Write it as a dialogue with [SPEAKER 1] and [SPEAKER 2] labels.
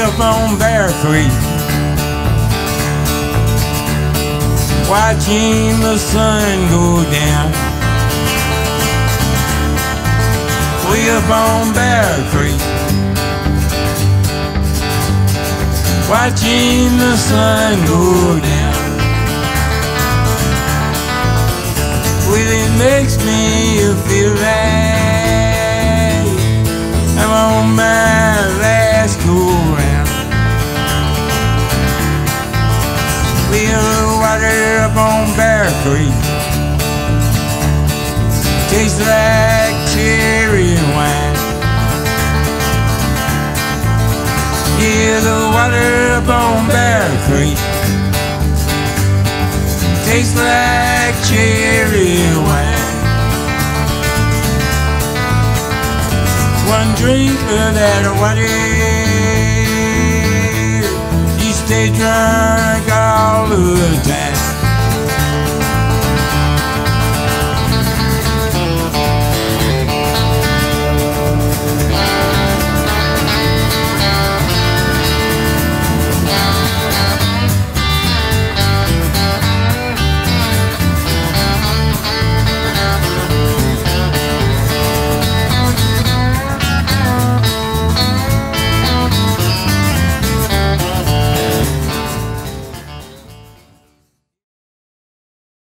[SPEAKER 1] up on Bear Creek. Watching the sun go down. Way up on Bear Creek. Watching the sun go down. Well, it makes me feel right. We'll water up on Bear Creek. Tastes like cherry wine. Yeah, the water up on Bear Creek. Tastes like cherry wine. One drink of that water, stay drunk all the time.